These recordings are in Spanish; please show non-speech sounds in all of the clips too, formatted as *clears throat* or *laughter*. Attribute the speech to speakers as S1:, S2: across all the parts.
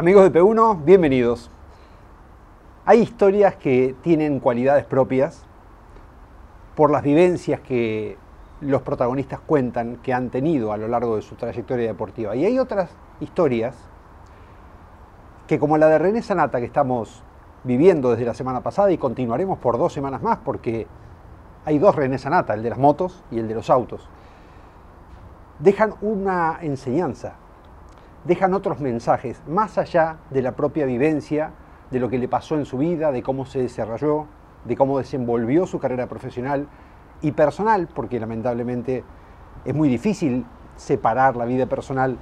S1: Amigos de P1, bienvenidos. Hay historias que tienen cualidades propias por las vivencias que los protagonistas cuentan que han tenido a lo largo de su trayectoria deportiva. Y hay otras historias que como la de René Sanata que estamos viviendo desde la semana pasada y continuaremos por dos semanas más porque hay dos René Sanata, el de las motos y el de los autos, dejan una enseñanza, dejan otros mensajes, más allá de la propia vivencia, de lo que le pasó en su vida, de cómo se desarrolló, de cómo desenvolvió su carrera profesional y personal, porque lamentablemente es muy difícil separar la vida personal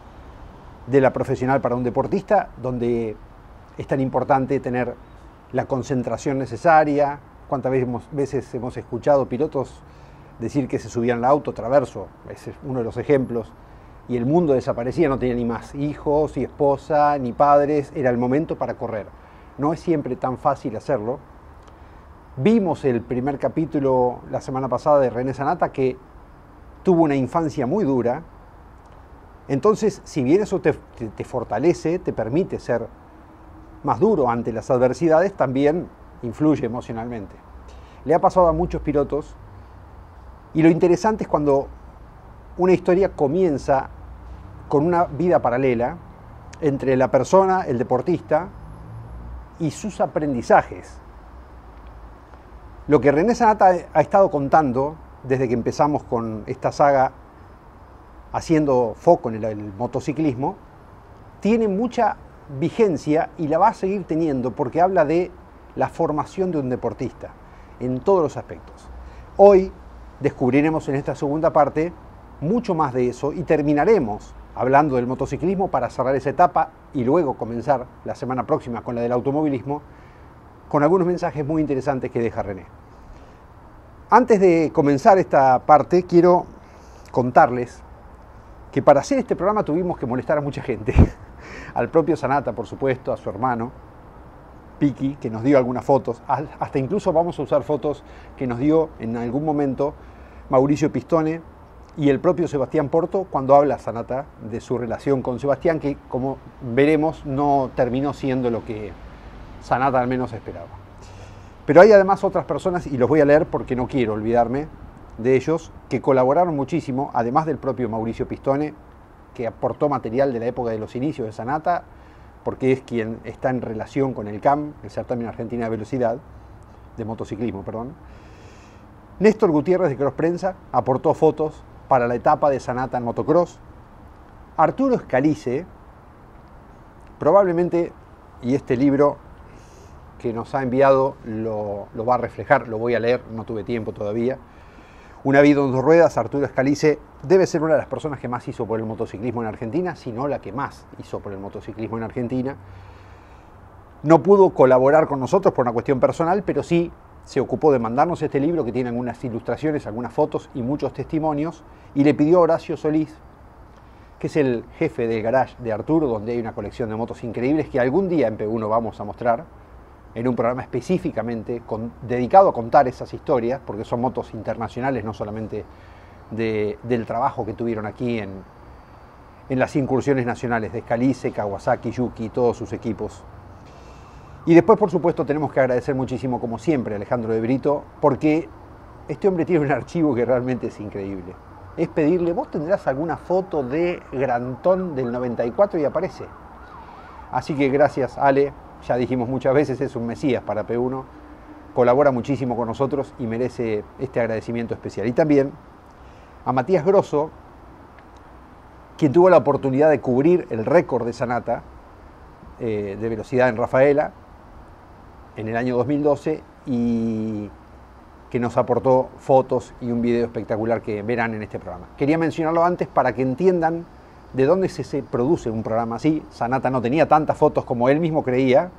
S1: de la profesional para un deportista, donde es tan importante tener la concentración necesaria. ¿Cuántas veces hemos escuchado pilotos decir que se subían al auto traverso? Ese es uno de los ejemplos. Y el mundo desaparecía, no tenía ni más hijos, ni esposa, ni padres, era el momento para correr. No es siempre tan fácil hacerlo. Vimos el primer capítulo la semana pasada de René Sanata que tuvo una infancia muy dura. Entonces, si bien eso te, te fortalece, te permite ser más duro ante las adversidades, también influye emocionalmente. Le ha pasado a muchos pilotos y lo interesante es cuando una historia comienza con una vida paralela entre la persona, el deportista, y sus aprendizajes. Lo que René Sanata ha estado contando desde que empezamos con esta saga haciendo foco en el, motociclismo, tiene mucha vigencia y la va a seguir teniendo porque habla de la formación de un deportista en todos los aspectos. Hoy descubriremos en esta segunda parte mucho más de eso y terminaremos hablando del motociclismo para cerrar esa etapa y luego comenzar la semana próxima con la del automovilismo, con algunos mensajes muy interesantes que deja René. Antes de comenzar esta parte, quiero contarles que para hacer este programa tuvimos que molestar a mucha gente. *laughs* Al propio Sanata, por supuesto, a su hermano, Piki, que nos dio algunas fotos, hasta incluso vamos a usar fotos que nos dio en algún momento Mauricio Pistone, y el propio Sebastián Porto cuando habla Sanata de su relación con Sebastián, que como veremos no terminó siendo lo que Sanata al menos esperaba. Pero hay además otras personas, y los voy a leer porque no quiero olvidarme de ellos, que colaboraron muchísimo, además del propio Mauricio Pistone, que aportó material de la época de los inicios de Sanata, porque es quien está en relación con el CAM, el certamen argentina de velocidad, de motociclismo, perdón. Néstor Gutiérrez de Cross Prensa aportó fotos para la etapa de Sanata en motocross. Arturo Escalice, probablemente, y este libro que nos ha enviado lo, va a reflejar, lo voy a leer, no tuve tiempo todavía. Una vida en dos ruedas, Arturo Escalice debe ser una de las personas que más hizo por el motociclismo en Argentina, si no la que más hizo por el motociclismo en Argentina. No pudo colaborar con nosotros por una cuestión personal, pero sí se ocupó de mandarnos este libro que tiene algunas ilustraciones, algunas fotos y muchos testimonios, y le pidió a Horacio Solís, que es el jefe del garage de Arturo, donde hay una colección de motos increíbles que algún día en P1 vamos a mostrar, en un programa específicamente dedicado a contar esas historias, porque son motos internacionales, no solamente del trabajo que tuvieron aquí en, en las incursiones nacionales de Scalise, Kawasaki, Yuki y todos sus equipos y después, por supuesto, tenemos que agradecer muchísimo, como siempre, a Alejandro de Brito, porque este hombre tiene un *laughs* archivo que realmente es increíble. Es pedirle, vos tendrás alguna foto de Grantón del 94 y aparece. Así que gracias, Ale. Ya dijimos muchas veces, es un Mesías para P1. Colabora muchísimo con nosotros y merece este agradecimiento especial. Y también a Matías Grosso, quien tuvo la oportunidad de cubrir el récord de Sanata eh, de velocidad en Rafaela en el año 2012 y que nos aportó fotos y un video espectacular que verán en este programa. Quería mencionarlo antes para que entiendan de dónde se, produce un programa así. Sanata no tenía tantas fotos como él mismo creía.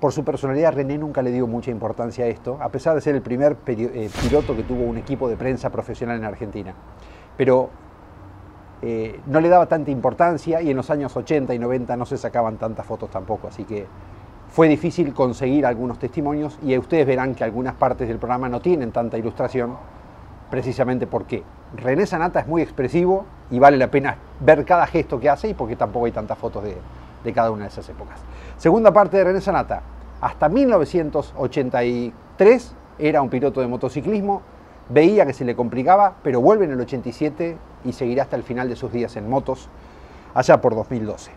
S1: Por su personalidad, René nunca le dio mucha importancia a esto, a pesar de ser el primer eh, piloto que tuvo un equipo de prensa profesional en Argentina. Pero eh, no le daba tanta importancia y en los años 80 y 90 no se sacaban tantas fotos tampoco, así que fue difícil conseguir algunos testimonios y ustedes verán que algunas partes del programa no tienen tanta ilustración, precisamente porque René Sanata es muy expresivo y vale la pena ver cada gesto que hace y porque tampoco hay tantas fotos de, de cada una de esas épocas. Segunda parte de René Sanata. Hasta 1983 era un piloto de motociclismo, veía que se le complicaba, pero vuelve en el 87 y seguirá hasta el final de sus días en motos, allá por 2012.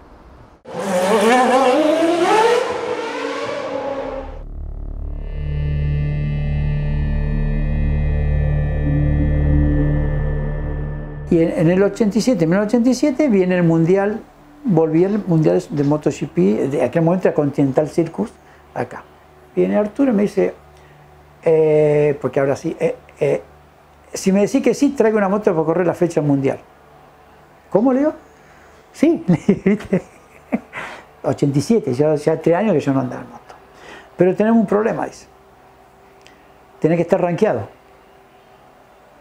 S2: Y en, el 87, en 1987 viene el Mundial, volví al Mundial de MotoGP, de aquel momento era Continental Circus, acá. Viene Arturo y me dice, eh, porque ahora sí, eh, eh, si me decís que sí, traigo una moto para correr la fecha mundial. ¿Cómo *laughs* le digo? Sí, 87, ya hace tres años que yo no andaba en moto. Pero tenemos un problema, dice. Tiene que estar rankeado.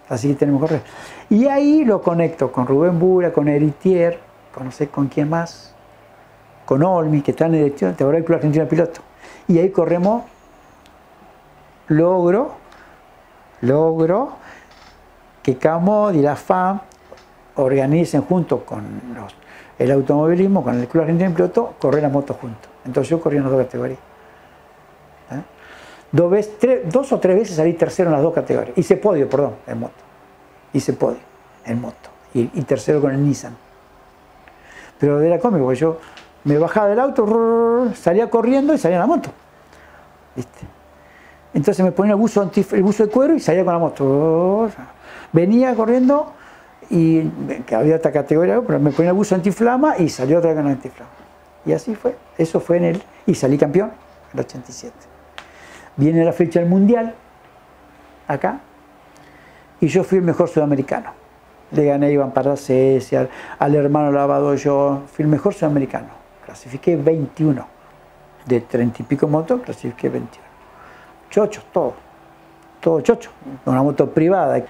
S2: Así que tenemos que correr. Y ahí lo conecto con Rubén Bura, con Eritier, con no sé con quién más, con Olmi, que está en el Club Argentina Piloto. Y ahí corremos, logro, logro que Camod y la FAM organicen junto con el automovilismo, con el Club Argentino Piloto, correr la moto juntos. Entonces yo corrí en las dos categorías. Dos, veces, dos o tres veces salí tercero en las dos categorías. Hice podio, perdón, en moto. Hice podio en moto. Y, tercero con el Nissan. Pero era cómico, porque yo me bajaba del auto, salía corriendo y salía en la moto. ¿Viste? Entonces me ponía el buzo, el buzo de cuero y salía con la moto. Venía corriendo y que había otra categoría, pero me ponía el buzo antiflama y salió otra con antiflama. Y así fue. Eso fue en el. Y salí campeón en el 87. Viene la fecha del mundial, acá, y yo fui el mejor sudamericano. Le gané a Iván Paracesi, al, hermano Lavado yo, fui el mejor sudamericano. Clasifiqué 21. De 30 y pico motos, clasifiqué 21. Chocho, todo. Todo chocho. Una moto privada,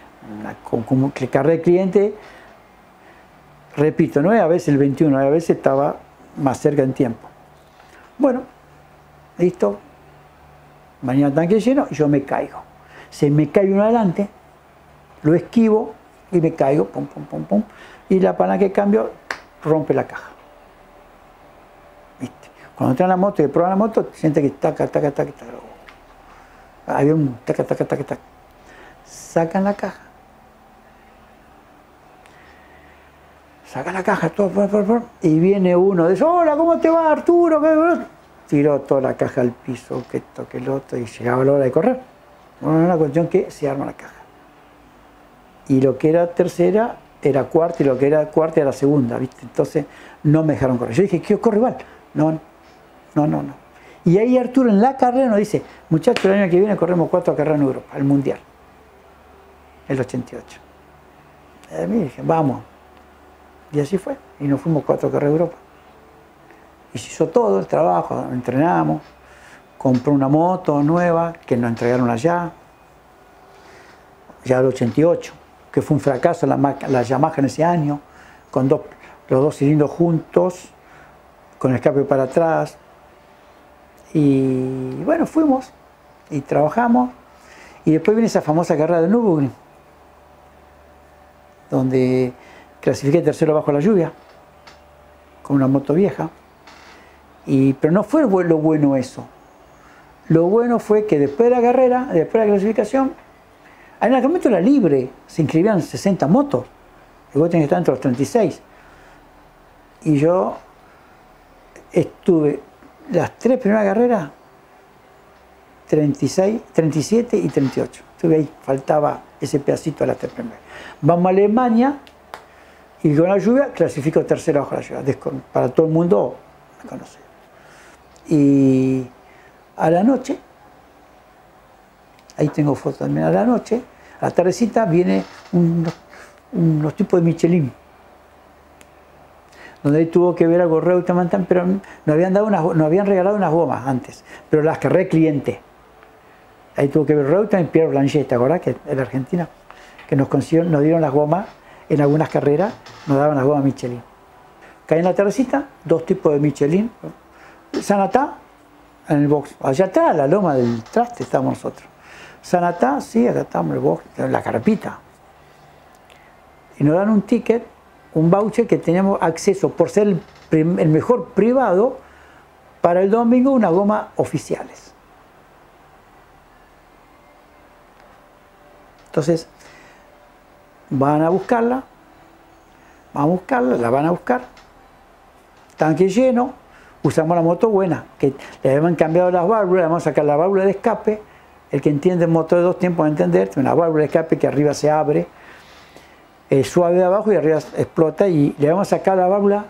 S2: con, como carrera de cliente, repito, no es a veces el 21, a veces estaba más cerca en tiempo. Bueno, listo. Mañana tanque lleno, yo me caigo. Se me cae uno adelante, lo esquivo y me caigo, pum, pum, pum, pum, y la palanca de cambio rompe la caja. Cuando entra en la moto y prueba la moto, siente que taca, taca, taca, taca. Había un taca, taca, taca, taca. Sacan la caja. Sacan la caja, todo, y viene uno de esos, hola, ¿cómo te va Arturo? Tiró toda la caja al piso, que esto, que el otro, y llegaba la hora de correr. Bueno, una cuestión que se arma la caja y lo que era tercera era cuarta y lo que era cuarta era segunda, ¿viste? Entonces no me dejaron correr. Yo dije, quiero correr igual. No, no, no, no. Y ahí Arturo en la carrera nos dice, muchachos, el año que viene corremos cuatro carreras en Europa, el Mundial, el 88. Y a mí dije, vamos. Y así fue. Y nos fuimos cuatro carreras en Europa. Y se hizo todo el trabajo, entrenamos, compró una moto nueva que nos entregaron allá, ya el 88 que fue un fracaso la, Yamaha en ese año, con los dos cilindros juntos, con el escape para atrás. Y bueno, fuimos y trabajamos. Y después viene esa famosa carrera de Nürburgring, donde clasifiqué tercero bajo la lluvia, con una moto vieja. Pero no fue lo bueno eso. Lo bueno fue que después de la carrera, después de la clasificación, en aquel momento era libre, se inscribían 60 motos, y vos tenés que estar entre los 36. Y yo estuve las tres primeras carreras, 36, 37 y 38. Estuve ahí, faltaba ese pedacito a las tres primeras. Vamos a Alemania y con la lluvia clasifico tercera bajo la lluvia. Para todo el mundo me conoce. Y a la noche ahí tengo fotos también a la noche, a la tardecita viene unos, tipos de Michelin, donde ahí tuvo que ver algo Reutemann, pero nos habían, dado unas, habían regalado unas gomas antes, pero las carré cliente. Ahí tuvo que ver Reutemann y Pierre Blanchet, ¿te acordás? Que era Argentina, que nos, consiguieron, nos dieron las gomas en algunas carreras, nos daban las gomas Michelin. Caí en la tardecita, dos tipos de Michelin, Sanatá, en el box. Allá atrás, la loma del traste, estábamos nosotros. Sanatá, sí, acá estamos en la carpita. Y nos dan un ticket un voucher que teníamos acceso por ser el, el mejor privado para el domingo una goma oficiales. Entonces, van a buscarla, van a buscarla, la van a buscar, tanque lleno, usamos la moto buena, que le habían cambiado las válvulas, vamos a sacar la válvula de escape, el que entiende motor de dos tiempos va a entender, una válvula de escape que arriba se abre, es suave de abajo y arriba explota y le vamos a sacar la válvula,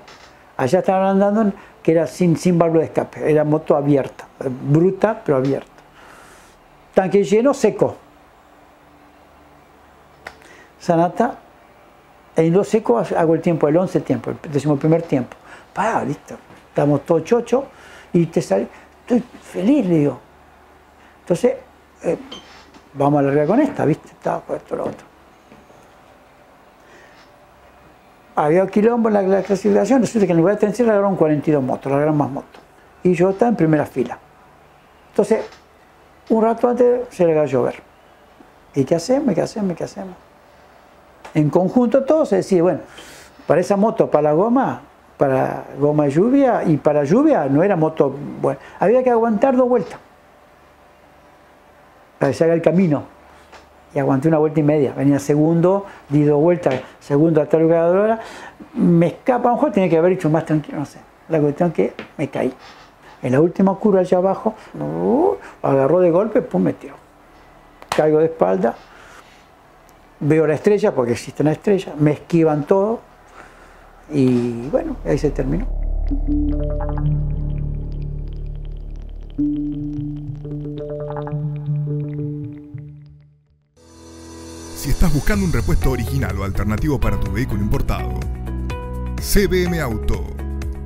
S2: allá estaban andando que era sin, sin válvula de escape, era moto abierta, bruta pero abierta. Tanque lleno, seco. Sanata, en dos secos hago el tiempo, el 11 tiempo, el décimo primer tiempo. Pa, listo, estamos todos chocho y te sale, estoy feliz, le digo. Entonces, eh, vamos a largar con esta, ¿viste? Estaba por esto lo. Había quilombo en la, la clasificación, resulta que en lugar de 36 largaron 42 motos, largaron más motos. Y yo estaba en primera fila. Entonces, un rato antes se le a llover. ¿Y qué hacemos? ¿Qué hacemos? ¿Qué hacemos? En conjunto todo se decía, bueno, para esa moto, para la goma, para goma lluvia y para lluvia no era moto, bueno, había que aguantar dos vueltas para que se haga el camino. Y aguanté una vuelta y media. Venía segundo, di dos vueltas, segundo hasta el hora. Me escapa, a lo mejor tenía que haber hecho más tranquilo, no sé. La cuestión que me caí. En la última curva allá abajo, uh, agarró de golpe, pum, me tiró. Caigo de espalda, veo la estrella, porque existe una estrella, me esquivan todo, y bueno, ahí se terminó.
S3: Si estás buscando un repuesto original o alternativo para tu vehículo importado, CBM Auto.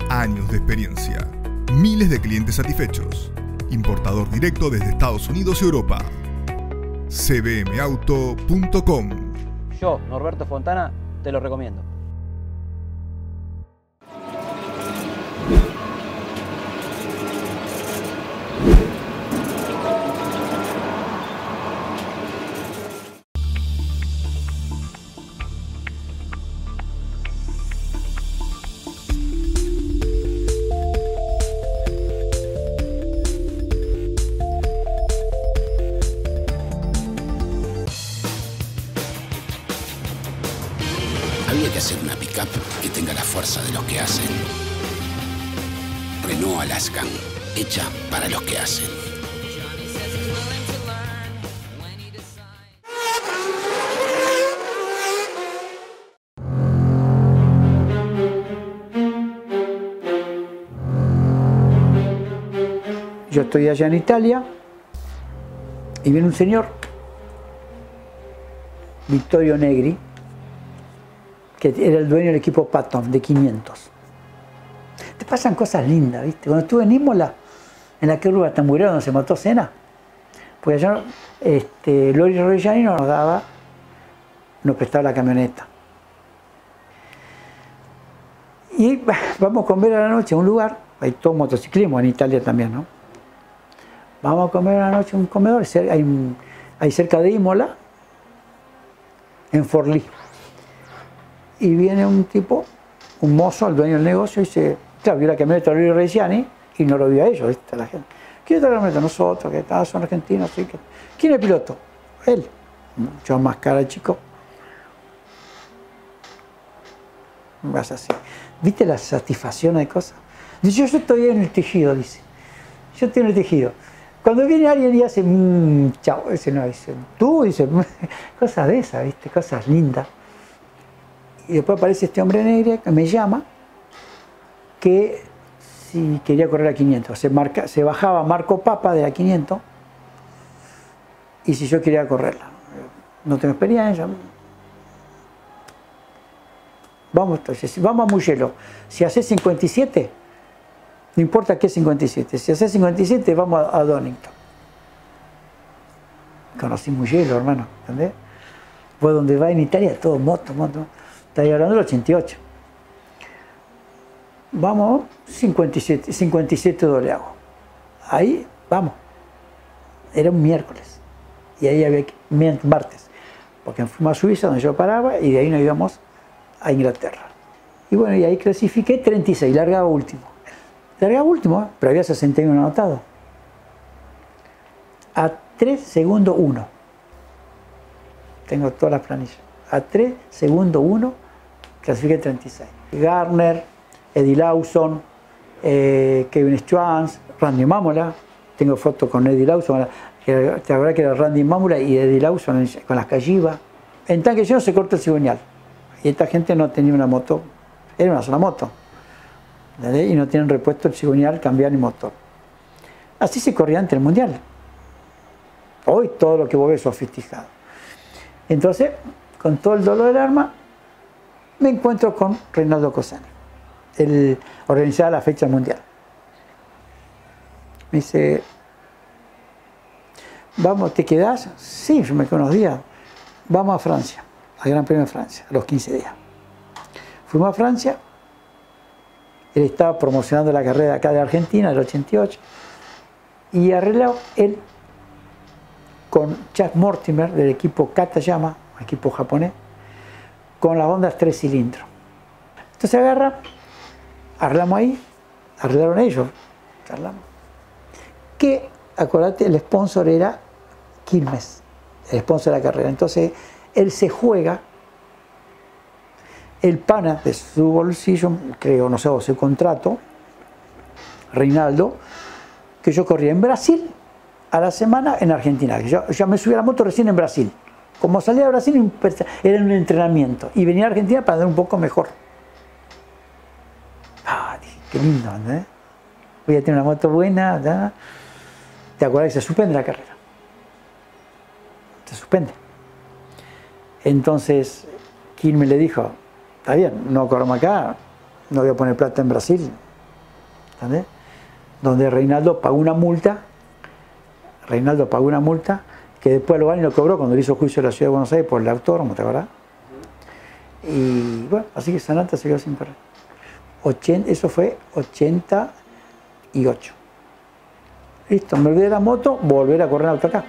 S3: Años de experiencia. Miles de clientes satisfechos. Importador directo desde Estados Unidos y Europa. cbmauto.com
S4: Yo, Norberto Fontana, te lo recomiendo.
S2: Allá en Italia y viene un señor, Vittorio Negri, que era el dueño del equipo Patton de 500. Te pasan cosas lindas, ¿viste? Cuando estuve en Imola, en la curva tamburera donde se mató Cena, pues allá este, Lori Reggiani nos daba, nos prestaba la camioneta. Y vamos a comer a la noche a un lugar, hay todo motociclismo en Italia también, ¿no? Vamos a comer a la noche en un comedor, hay, cerca de Imola, en Forlì. Y viene un tipo, un mozo, el dueño del negocio, y dice, claro, vio la camioneta de Luis Reggiani y no lo vio a ellos, ¿viste? La gente. ¿Quién está la camioneta? Nosotros, que ah, son argentinos. ¿Quién es el piloto? Él. Mucho más cara, chico. Vas así. ¿Viste la satisfacción de cosas? Dice, yo estoy en el tejido, dice. Yo estoy en el tejido. Cuando viene alguien y hace, mmm, chao, ese no, dice, tú, dice, *laughs* cosas de esas, ¿viste? Cosas lindas y después aparece este hombre negro que me llama que si quería correr a 500. Se, marca, se bajaba Marco Papa de la 500 y si yo quería correrla. No tengo experiencia. Vamos, vamos a Mugello. Si hace 57, no importa qué 57. Si hace 57, vamos a, Donington. Conocí Mugello, hermano, ¿entendés? Fue donde va en Italia, todo moto, moto. Estoy hablando del 88. Vamos, 57, 57 doble hago. Ahí, vamos. Era un miércoles. Y ahí había que, martes. Porque fuimos a Suiza, donde yo paraba, y de ahí nos íbamos a Inglaterra. Y bueno, y ahí clasifiqué 36, largaba último. Largaba último, ¿eh? pero había 61 anotado. A 3 segundos 1. Tengo todas las planillas. A 3 segundos 1 clasifiqué 36. Garner, Eddie Lawson, eh, Kevin Schwantz, Randy Mamola. Tengo fotos con Eddie Lawson. Te acuerdas que era Randy Mamola y Eddie Lawson con las callivas. En tanque lleno se corta el cigüeñal. Y esta gente no tenía una moto, era una sola moto. Y no tienen repuesto el cigüeñal, cambiar ni motor. Así se corría ante el mundial. Hoy todo lo que vos ves sofisticado. Entonces, con todo el dolor del arma, me encuentro con Reinaldo Cosani, el organizaba la fecha mundial. Me dice, vamos, ¿te quedás? Sí, yo me quedo unos días. Vamos a Francia, al Gran Premio de Francia, a los 15 días. Fuimos a Francia, él estaba promocionando la carrera acá de Argentina, del 88, y arregló él con Chad Mortimer del equipo Katayama, equipo japonés, con las ondas tres cilindros. Entonces agarra, arreglamos ahí, arreglaron ellos, charlamos. Que, acordate, el sponsor era Quilmes, el sponsor de la carrera. Entonces él se juega el pana de su bolsillo, creo, no sé, o su contrato, Reinaldo, que yo corría en Brasil a la semana en Argentina. Yo ya me subí a la moto recién en Brasil. Como salía de Brasil era un entrenamiento y venía a Argentina para andar un poco mejor. Ah, qué lindo, ¿eh? Voy a tener una moto buena. ¿Te acuerdas se suspende la carrera? Se suspende. Entonces, ¿quién me le dijo? Está bien, no corramos acá, no voy a poner plata en Brasil. ¿Entendés? Donde Reinaldo pagó una multa, Reinaldo pagó una multa que después lo y lo cobró cuando le hizo juicio a la ciudad de Buenos Aires por el autódromo, ¿te acuerdas? Y bueno, así que Sanata se quedó sin perder. eso fue 88. Listo, me olvidé de la moto, volver a correr auto acá.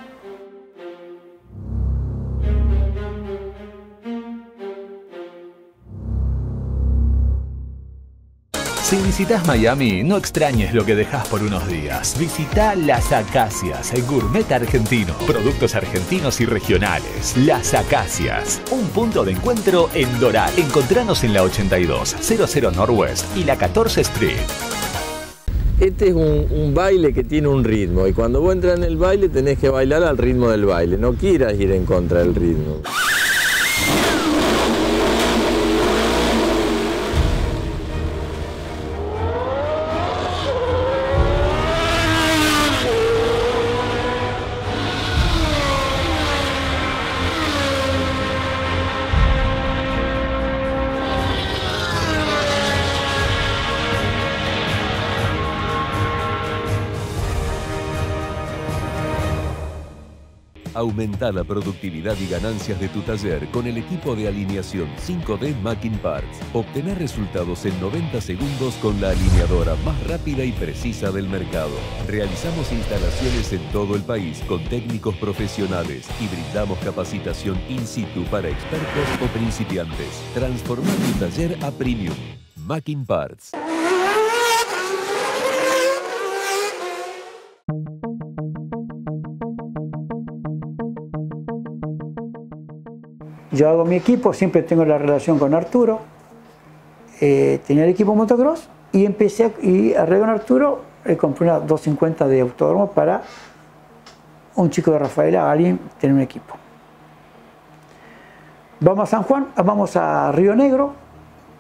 S5: Visitas Miami, no extrañes lo que dejas por unos días. Visita Las Acacias, el gourmet argentino. Productos argentinos y regionales. Las Acacias, un punto de encuentro en Doral. Encontranos en la 82, 00 Northwest y la 14 Street.
S6: Este es un, un, baile que tiene un ritmo y cuando vos entras en el baile tenés que bailar al ritmo del baile, no quieras ir en contra del ritmo.
S7: Aumenta la productividad y ganancias de tu taller con el equipo de alineación 5D Macking Parts. Obtener resultados en 90 segundos con la alineadora más rápida y precisa del mercado. Realizamos instalaciones en todo el país con técnicos profesionales y brindamos capacitación in situ para expertos o principiantes. Transformar tu taller a premium. Macking Parts.
S2: Yo hago mi equipo, siempre tengo la relación con Arturo. Eh, tenía el equipo motocross y empecé a, y arreglé con Arturo, le compré una 250 de autódromo para un chico de Rafaela, alguien tener un equipo. Vamos a San Juan, vamos a Río Negro,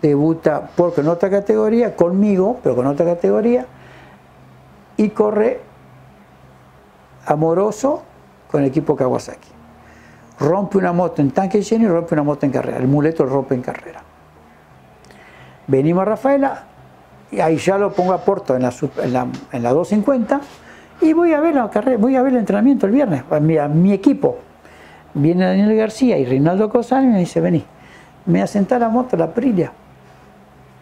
S2: debuta porque en otra categoría, conmigo, pero con otra categoría, y corre amoroso con el equipo Kawasaki rompe una moto en tanque lleno y rompe una moto en carrera. El muleto rompe en carrera. Venimos a Rafaela y ahí ya lo pongo a Porto en la, en la, 250 y voy a ver la carrera, voy a ver el entrenamiento el viernes. A mi, equipo. Viene Daniel García y Reinaldo Cosani y me dice, vení, me voy a sentar la moto, la Aprilia.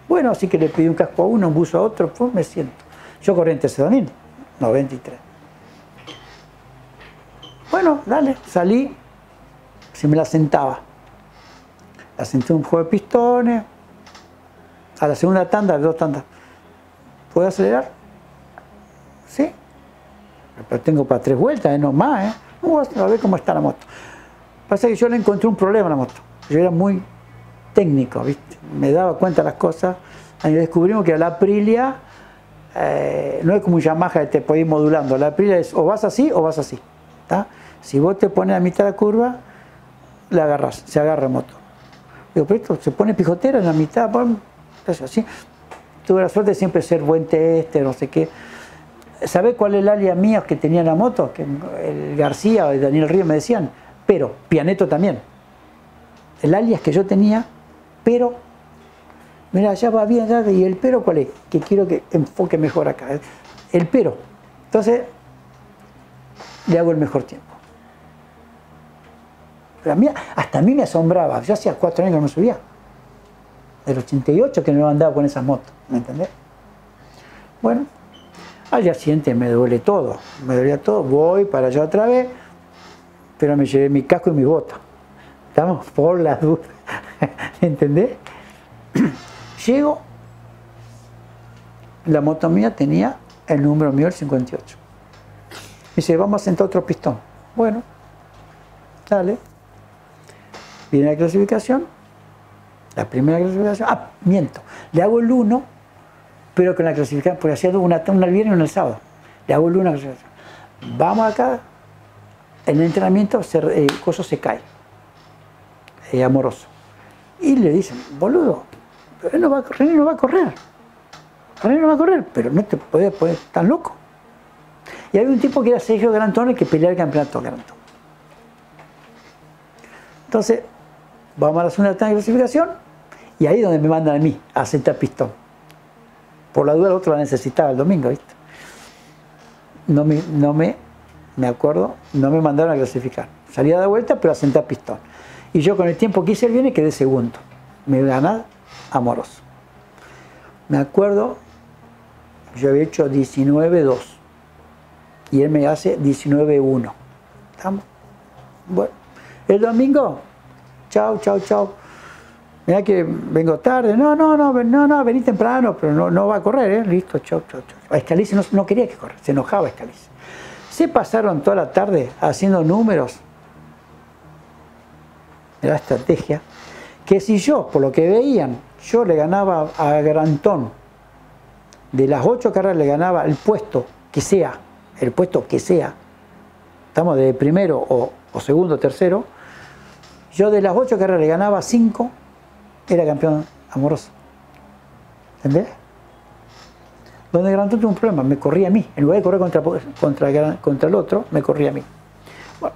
S2: Bueno, así que le pedí un casco a uno, un buzo a otro, pues me siento. Yo corriente ese 2000, 93. Bueno, dale, salí, se me la sentaba. La senté un juego de pistones, a la segunda tanda, dos tandas, ¿puedo acelerar? Sí. Pero tengo para tres vueltas, ¿eh? no más, ¿eh? Vamos a ver cómo está la moto. Pasa que yo le encontré un problema a la moto. Yo era muy técnico, ¿viste? Me daba cuenta de las cosas. Ahí descubrimos que la Aprilia eh, no es como un Yamaha que te puede ir modulando. La Aprilia es o vas así o vas así. ¿tá? Si vos te pones a mitad de la curva, la agarras, se agarra moto. Digo, pero esto se pone pijotera en la mitad, pum, entonces así. Tuve la suerte de siempre ser buen tester, no sé qué. ¿Sabés cuál es el alias mía que tenía la moto? Que el García o el Daniel Río me decían, pero, Pianeto también. El alias que yo tenía, pero, mira, ya va bien, ya, y el pero, ¿cuál es? Que quiero que enfoque mejor acá. El pero. Entonces, le hago el mejor tiempo. Hasta a mí me asombraba, yo hacía cuatro años que no subía. Del 88 que no andaba con esas motos, ¿me entendés? Bueno, al día siguiente me duele todo, me dolía todo, voy para allá otra vez, pero me llevé mi casco y mi bota. Estamos por las dudas, *laughs* ¿entendés? *clears throat* Llego, la moto mía tenía el número mío, el 58. Me dice, vamos a sentar otro pistón. Bueno, dale. La clasificación, la primera clasificación, ah, miento, le hago el 1, pero con la clasificación, porque hacía una, una el viernes y una el sábado, le hago el 1 a la clasificación. Vamos acá, en el entrenamiento, eh, Coso se cae, eh, amoroso. Y le dicen, boludo, René no, va, René no va a correr, René no va a correr, pero no te puedes poner tan loco. Y había un tipo que era Sergio Grantón, el que peleaba el campeonato Grantón. Entonces, vamos a la de clasificación y ahí es donde me mandan a mí a sentar pistón. Por la duda el otro la necesitaba el domingo, ¿viste? No me, no me, me acuerdo, no me mandaron a clasificar. Salía de vuelta, pero a sentar pistón. Y yo con el tiempo que hice el viene quedé segundo. Me gana amoroso. Me acuerdo, yo había hecho 19-2 y él me hace 19-1. ¿Estamos? Bueno, el domingo, chao, chao, chao. Mira que vengo tarde, no, no, no, no, no, vení temprano, pero no, no va a correr, ¿eh? Listo, chao, chao, chao. Escalice no, no quería que corra, se enojaba Escalice. Se pasaron toda la tarde haciendo números de la estrategia, que si yo, por lo que veían, yo le ganaba a Grantón, de las ocho carreras le ganaba el puesto que sea, el puesto que sea, estamos de primero o, o segundo, tercero, yo de las ocho carreras le ganaba cinco, era campeón amoroso. ¿Entendés? Donde Grantón tuvo un problema, me corría a mí. En lugar de correr contra, contra, el otro, me corría a mí. Bueno,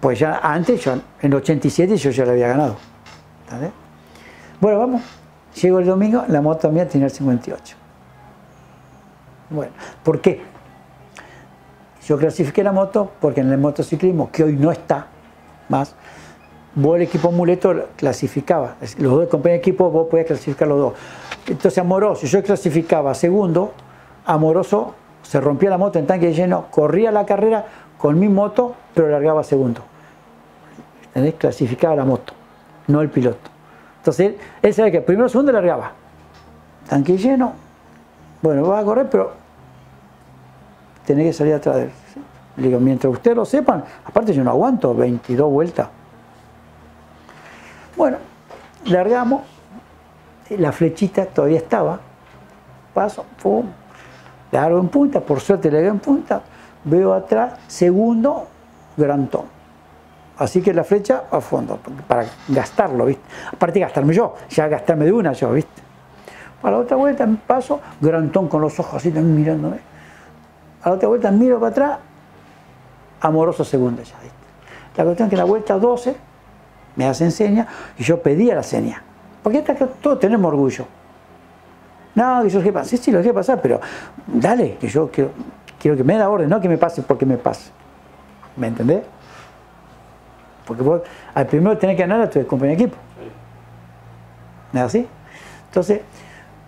S2: pues ya antes, yo, en el 87 yo ya lo había ganado. ¿Entendés? Bueno, vamos. Llego el domingo, la moto mía tenía el 58. Bueno, ¿por qué? Yo clasifiqué la moto porque en el motociclismo, que hoy no está más, vos el equipo muleto clasificaba. Los dos compañeros de equipo vos podías clasificar los dos. Entonces Amoroso, yo clasificaba segundo, Amoroso se rompía la moto en tanque lleno, corría la carrera con mi moto, pero largaba segundo. ¿Entendés? Clasificaba la moto, no el piloto. Entonces él, sabía que primero segundo largaba. Tanque lleno, bueno, va a correr, pero tenés que salir atrás de él. Le digo, mientras ustedes lo sepan, aparte yo no aguanto 22 vueltas. Bueno, largamos, la flechita todavía estaba, paso, pum, largo en punta, por suerte hago en punta, veo atrás, segundo, grantón. Así que la flecha a fondo, para gastarlo, ¿viste? Aparte de gastarme yo, ya gastarme de una yo, ¿viste? Para la otra vuelta paso, grantón con los ojos así también mirándome. A la otra vuelta miro para atrás, amoroso segundo ya, ¿viste? La cuestión es que la vuelta 12 me hace seña y yo pedía la seña. Porque hasta que todos tenemos orgullo. No, que yo dejé pasar. Sí, sí, lo dejé pasar, pero dale, que yo quiero, quiero que me dé la orden, no que me pase porque me pase. ¿Me entendés? Porque vos al primero tenés que ganar a tu compañero de equipo. ¿No es así? Entonces,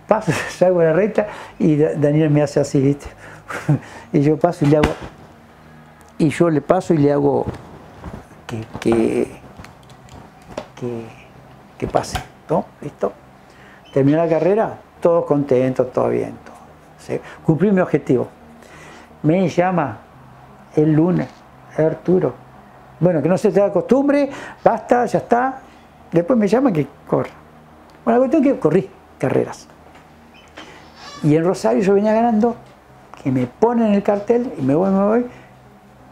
S2: paso, *laughs* salgo de la recta y Daniel me hace así, ¿viste? *laughs* y yo paso y le hago. Y yo le paso y le hago que, que, que, pase. ¿no? ¿Listo? Terminé la carrera, todos contentos, todo bien. Todo. Cumplí mi objetivo. Me llama el lunes, Arturo. Bueno, que no se te da costumbre, basta, ya está. Después me llama que corra. Bueno, la cuestión es que corrí carreras. Y en Rosario yo venía ganando, que me ponen el cartel y me voy, me voy,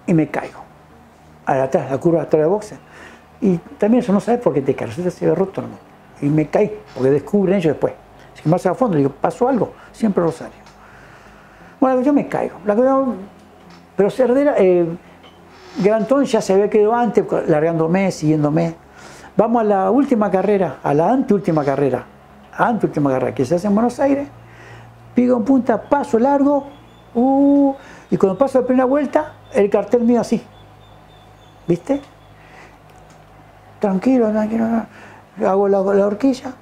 S2: y me caigo. Atrás, la curva atrás de boxe. Y también eso no sabes por qué te caes, se ve roto nomás. Y me caí, porque descubren ellos después. Si más a fondo, digo, pasó algo, siempre Rosario. Bueno, yo me caigo. Pero Cerdera, eh, Grantón ya se había quedado antes, largándome, siguiéndome. Vamos a la última carrera, a la anteúltima carrera, anteúltima carrera que se hace en Buenos Aires. Pigo en punta, paso largo, uh, y cuando paso la primera vuelta, el cartel mío así. ¿Viste? Tranquilo, tranquilo. Hago la, horquilla,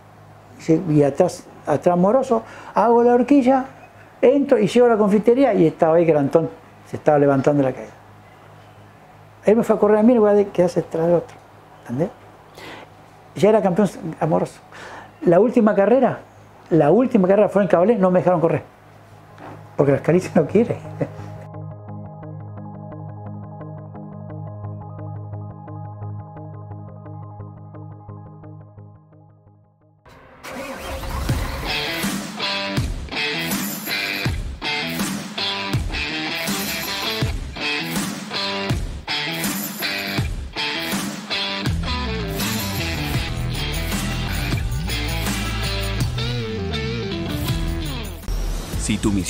S2: y atrás, atrás moroso, hago la horquilla, entro y llego a la confitería y estaba ahí Grantón, se estaba levantando la caída. Él me fue a correr a mí y voy a quedarse detrás del otro. ¿Entendés? Ya era campeón amoroso. La última carrera, la última carrera fue en Cabalé, no me dejaron correr. Porque las caricias no quieren.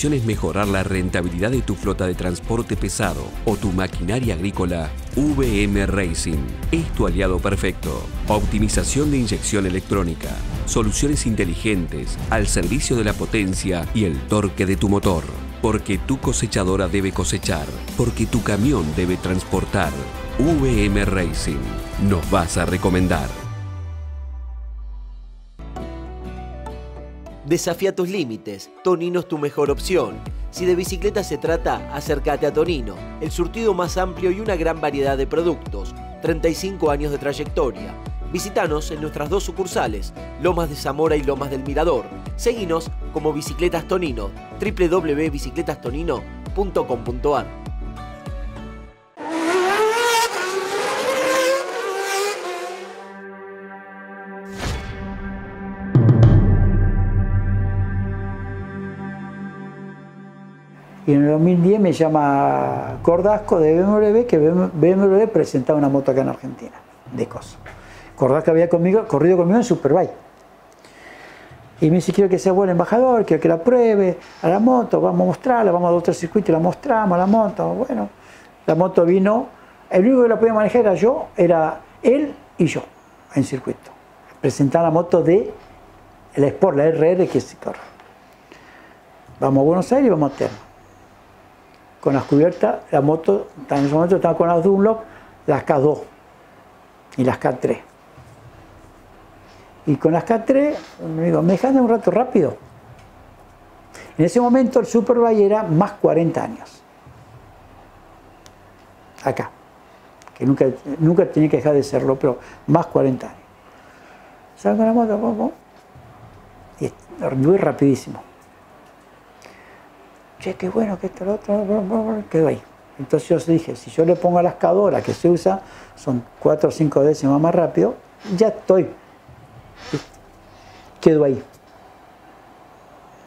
S7: Es mejorar la rentabilidad de tu flota de transporte pesado o tu maquinaria agrícola, VM Racing es tu aliado perfecto. Optimización de inyección electrónica, soluciones inteligentes al servicio de la potencia y el torque de tu motor. Porque tu cosechadora debe cosechar, porque tu camión debe transportar. VM Racing, nos vas a recomendar.
S8: Desafía tus límites. Tonino es tu mejor opción. Si de bicicleta se trata, acércate a Tonino, el surtido más amplio y una gran variedad de productos. 35 años de trayectoria. Visítanos en nuestras dos sucursales, Lomas de Zamora y Lomas del Mirador. Seguinos como Bicicletas Tonino, www.bicicletastonino.com.ar.
S2: Y en el 2010 me llama Cordasco de BMW, que BMW presentaba una moto acá en Argentina, de cosas. Cordasco había conmigo, corrido conmigo en Superbike. Y me dice, quiero que sea buen embajador, quiero que la pruebe a la moto, vamos a mostrarla, vamos a otro circuito y la mostramos, la moto. Bueno, la moto vino, el único que la podía manejar era yo, era él y yo en circuito. Presentaba la moto de la Sport, la RR que se corre. Vamos a Buenos Aires y vamos a Termo con las cubiertas, la moto en ese momento estaba con las Dunlop, las K2 y las K3. Y con las K3, me digo, ¿me dejan un rato rápido? En ese momento el Superbike era más 40 años. Acá. Que nunca, nunca tenía que dejar de serlo, pero más 40 años. Salgo la moto, y voy rapidísimo che, qué bueno, que esto, lo otro, quedó ahí. Entonces yo dije, si yo le pongo a la escadora que se usa, son 4 o 5 décimas más rápido, ya estoy. Quedo ahí.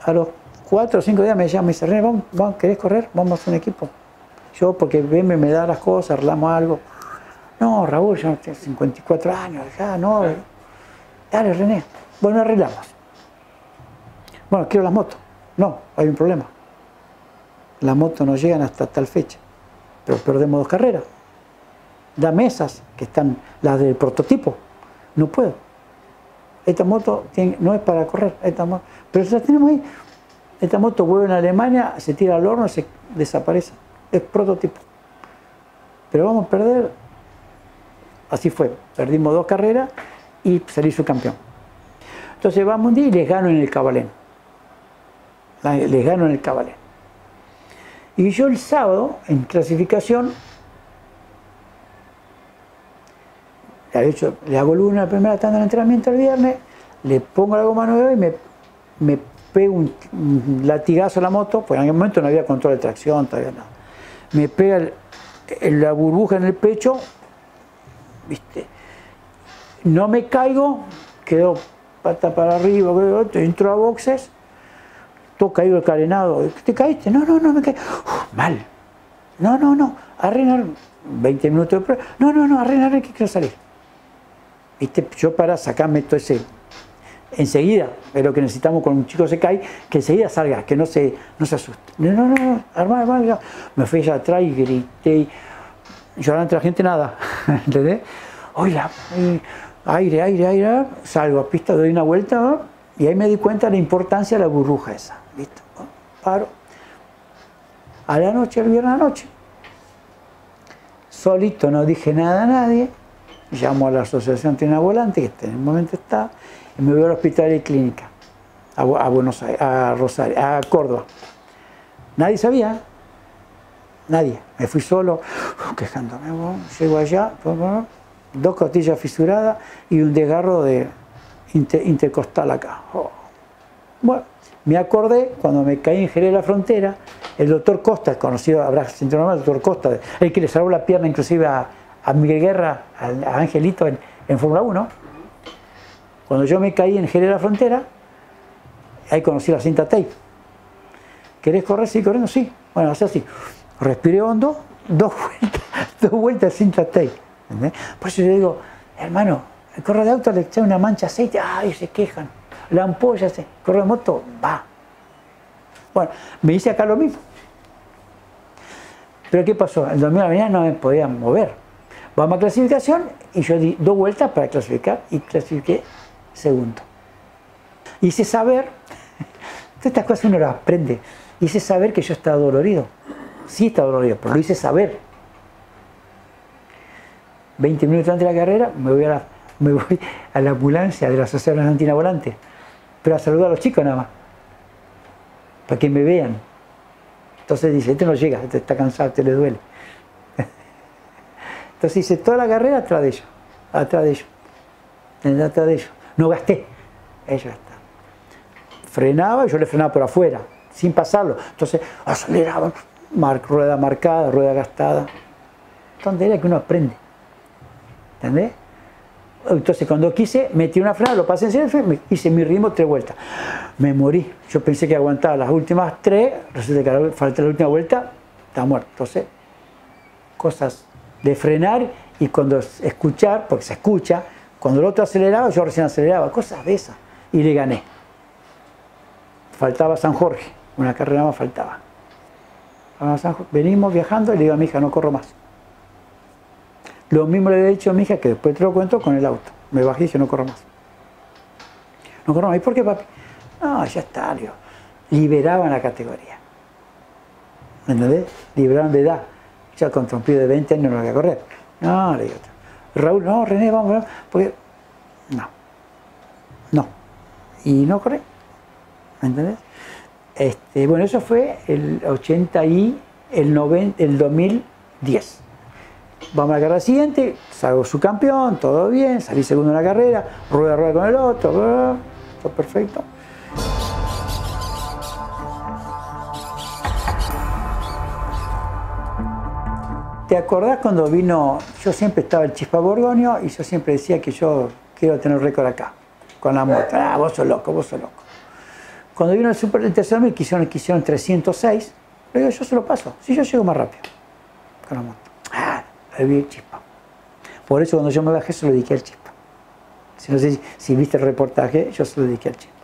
S2: A los 4 o 5 días me llama y dice, René, vamos, vamos, ¿querés correr? Vamos a hacer un equipo. Yo, porque BM me da las cosas, arreglamos algo. No, Raúl, yo tengo 54 años, ya, no. Dale, René. Bueno, arreglamos. Bueno, quiero las motos. No, hay un problema la moto no llegan hasta tal fecha, pero perdemos dos carreras. Da mesas, que están las del prototipo, no puedo. Esta moto no es para correr, esta pero si la tenemos ahí. Esta moto vuelve a Alemania, se tira al horno, se desaparece. Es prototipo. Pero vamos a perder. Así fue. Perdimos dos carreras y salí campeón. Entonces vamos un día y les gano en el cabalén. Les gano en el cabalén. Y yo el sábado, en clasificación, le, hecho, le hago el la primera tanda de entrenamiento el viernes, le pongo la goma nueva y me me pego un, latigazo a la moto, pues en aquel momento no había control de tracción, todavía nada. Me pega la burbuja en el pecho, ¿viste? No me caigo, quedo pata para arriba, entro a boxes, todo caído el carenado. ¿Te caíste? No, no, no me caí. Uf, mal. No, no, no. Arreglar 20 minutos de prueba. No, no, no, arreglar que quiero salir. ¿Viste? Yo para sacarme todo ese. Enseguida, es lo que necesitamos cuando un chico se cae, que enseguida salga, que no se, no se asuste. No, no, no, armar, armar, armar. Me fui allá atrás y grité. Y llorando entre la gente, nada. *laughs* ¿Entendés? Oiga, eh, aire, aire, aire. Salgo a pista, doy una vuelta ¿no? Y ahí me di cuenta de la importancia de la burbuja esa. ¿Listo? Paro. A la noche, el viernes a la noche. Solito, no dije nada a nadie. Llamo a la Asociación Trina Volante, que en el momento está, y me voy al hospital de clínica, a, Bu- a Buenos a Rosario, a Córdoba. Nadie sabía, nadie. Me fui solo, quejándome. bueno, Llego allá, dos costillas fisuradas y un desgarro de inter- intercostal acá. Oh. Bueno, me acordé cuando me caí en Jerez de la Frontera, el doctor Costa, conocido, habrá sentido nombre, el doctor Costa, el que le salvó la pierna inclusive a, Miguel Guerra, a, Angelito en, en Fórmula 1. Cuando yo me caí en Jerez de la Frontera, ahí conocí la cinta tape. ¿Querés correr? Sí, corriendo, sí. Bueno, hace así. Respiré hondo, *laughs* dos vueltas, dos vueltas cinta tape. ¿entendés? Por eso yo digo, hermano, el corredor de auto le echa una mancha de aceite, ay, se quejan. La ampolla, se corre de moto, va. Bueno, me hice acá lo mismo. Pero ¿qué pasó? El domingo de la mañana no me podía mover. Vamos a clasificación y yo di dos vueltas para clasificar y clasifiqué segundo. Hice saber, *laughs* todas estas cosas uno las aprende, hice saber que yo estaba dolorido. Sí estaba dolorido, pero lo hice saber. 20 minutos antes de la carrera me voy a la, me voy a la ambulancia de la Asociación Argentina Volante, pero a saludar a los chicos nada más, para que me vean. Entonces dice, este no llega, este está cansado, este le duele. *laughs* Entonces hice toda la carrera atrás de ellos, atrás de ellos, atrás de ellos. No gasté, ellos gastaban. Frenaba, yo le frenaba por afuera, sin pasarlo. Entonces aceleraban, mar- rueda marcada, rueda gastada. Tontería que uno aprende. ¿Entendés? Entonces cuando quise, metí una frenada, lo pasé en me- hice mi ritmo tres vueltas. Me morí. Yo pensé que aguantaba las últimas tres, resulta que falta la última vuelta, está muerto. Entonces, cosas de frenar y cuando es- escuchar, porque se escucha, cuando el otro aceleraba, yo recién aceleraba, cosas de esas. Y le gané. Faltaba San Jorge, una carrera más faltaba. Venimos viajando y le digo a mi hija, no corro más. Lo mismo le he dicho a mi hija, que después te lo cuento, con el auto. Me bajé y dije, no corro más. No corro más. ¿Y por qué, papi? No, ya está, digo. Liberaban la categoría. ¿Me entendés? Liberaron de edad. Ya contra un pibe de 20 años no lo voy a correr. No, le digo. Raúl, no, René, vamos, vamos. Porque, no. No. Y no corrí. ¿Me entendés? Este, bueno, eso fue el 80 y el, 90, el 2010. Vamos a la carrera siguiente, salgo su campeón, todo bien, salí segundo en la carrera, rueda a rueda con el otro, todo perfecto. ¿Te acordás cuando vino, yo siempre estaba el Chispa Borgonio y yo siempre decía que yo quiero tener récord acá, con la moto. Ah, vos sos loco, vos sos loco. Cuando vino el Super el tercer mes, quisieron, quisieron 306, le digo, yo se lo paso, si yo llego más rápido con la moto. Vi Chispa. Por eso cuando yo me bajé se lo dediqué al Chispa. Si no sé si, viste el reportaje, yo se lo dediqué al Chispa.